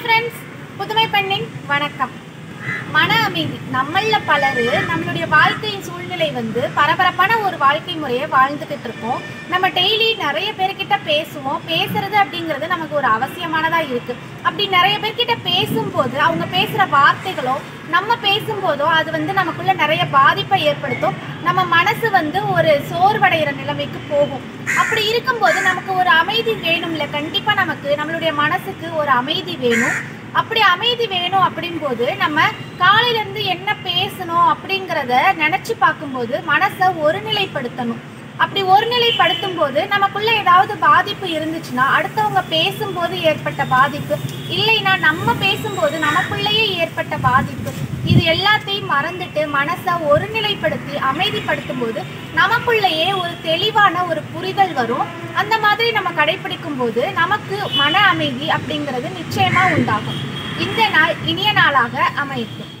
Hi friends புதுமை பெண்ணின் வணக்கம். மன அமைதி. நம்மள பலர் நம்மளுடைய வாழ்க்கையின் சூழ்நிலை வந்து பரபரப்பான ஒரு வாழ்க்கை முறையை வாழ்ந்துகிட்டு இருக்கோம். நம்ம டெய்லி நிறைய பேர்கிட்ட பேசுவோம். பேசுறது அப்படிங்கிறது நமக்கு ஒரு அவசியமானதா இருக்கு. அப்படி நிறைய பேர்கிட்ட பேசும்போது அவங்க பேசுற வார்த்தைகளோ நம்ம பேசும்போதோ அது வந்து நமக்குள்ள நிறைய பாதிப்பை ஏற்படுத்தும். நம்ம மனசு வந்து ஒரு சோர்வடைகிற நிலைமைக்கு போகும். அப்படி இருக்கும்போது நமக்கு ஒரு அமைதி வேணும்ல. கண்டிப்பா நமக்கு நம்மளுடைய மனசுக்கு ஒரு அமைதி வேணும். அப்படி அமைதி வேணும் அப்படிங்கும்போது நம்ம காலையிலேருந்து என்ன பேசணும் அப்படிங்கிறத நினச்சி பார்க்கும்போது மனசை ஒருநிலைப்படுத்தணும். அப்படி ஒருநிலைப்படுத்தும் போது நமக்குள்ள ஏதாவது பாதிப்பு இருந்துச்சுன்னா அடுத்தவங்க பேசும்போது ஏற்பட்ட பாதிப்பு இல்லைன்னா நம்ம பேசும்போது நமக்குள்ளேயே ஏற்பட்ட பாதிப்பு இது எல்லாத்தையும் மறந்துட்டு மனசை ஒருநிலைப்படுத்தி அமைதிப்படுத்தும் போது நமக்குள்ளேயே ஒரு தெளிவான ஒரு புரிதல் வரும். அந்த மாதிரி கடைபிடிக்கும் போது நமக்கு மன அமைதி அப்படிங்கிறது நிச்சயமா உண்டாகும். இந்த நாள் இனிய நாளாக அமையட்டும்.